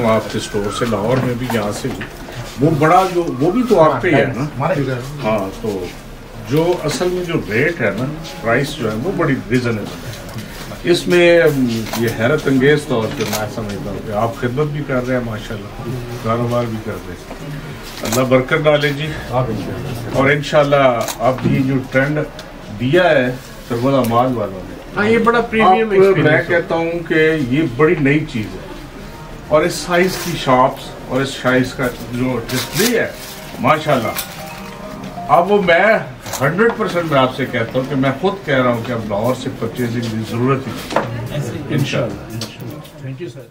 हूँ आपके स्टोर से लाहौर में भी यहाँ से भी वो बड़ा जो वो भी तो आप पे है ना? हाँ तो जो असल में जो रेट है ना प्राइस जो है वो बड़ी रिजनेबल है। इसमें ये हैरत अंगेज तौर पे मैं समझता हूँ कि आप खिदमत भी कर रहे हैं माशाल्लाह कारोबार भी कर रहे हैं। अल्लाह बरकत डाले जी। और इंशाल्लाह अब ये जो ट्रेंड दिया है सरबला माल वालों ने हाँ ये बड़ा प्रीमियम मैं कहता हूँ कि ये बड़ी नई चीज़ है। और इस साइज़ की शॉप्स और इस साइज़ का जो डिस्प्ले है माशाल्लाह। अब वो मैं हंड्रेड परसेंट मैं आपसे कहता हूँ कि मैं खुद कह रहा हूँ कि अब लाहौर से परचेजिंग की ज़रूरत ही इन थैंक यू सर